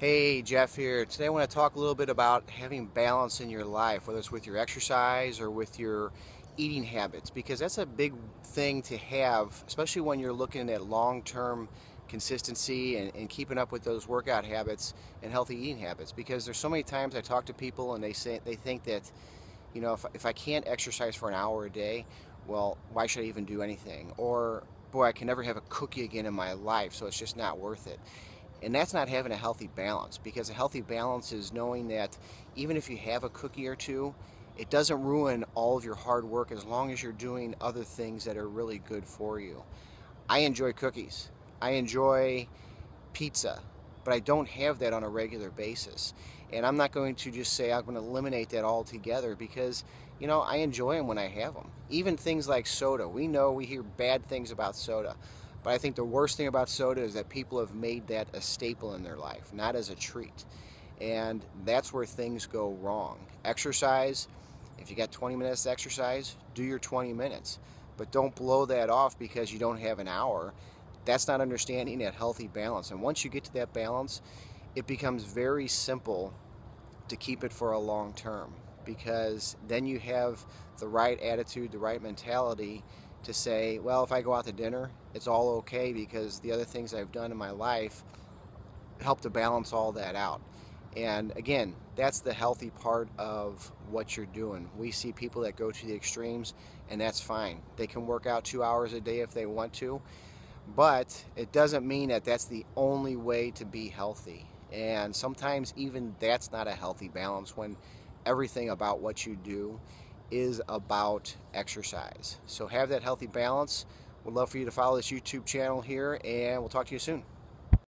Hey, Jeff here. Today I want to talk a little bit about having balance in your life, whether it's with your exercise or with your eating habits, because that's a big thing to have, especially when you're looking at long term consistency and, and, keeping up with those workout habits and healthy eating habits. Because there's so many times I talk to people and they say they think that, you know, if, if I can't exercise for an hour a day, well, why should I even do anything? Or, boy, I can never have a cookie again in my life, so it's just not worth it. And that's not having a healthy balance because a healthy balance is knowing that even if you have a cookie or two, it doesn't ruin all of your hard work as long as you're doing other things that are really good for you. I enjoy cookies. I enjoy pizza, but I don't have that on a regular basis. And I'm not going to just say I'm going to eliminate that altogether because, you know, I enjoy them when I have them. Even things like soda. We know we hear bad things about soda. But I think the worst thing about soda is that people have made that a staple in their life, not as a treat. And that's where things go wrong. Exercise, if you got 20 minutes to exercise, do your 20 minutes. But don't blow that off because you don't have an hour. That's not understanding that healthy balance. And once you get to that balance, it becomes very simple to keep it for a long term because then you have the right attitude, the right mentality to say, well, if I go out to dinner, it's all okay because the other things I've done in my life help to balance all that out. And again, that's the healthy part of what you're doing. We see people that go to the extremes, and that's fine. They can work out two hours a day if they want to, but it doesn't mean that that's the only way to be healthy. And sometimes even that's not a healthy balance when everything about what you do is about exercise. So have that healthy balance. We'd love for you to follow this YouTube channel here, and we'll talk to you soon.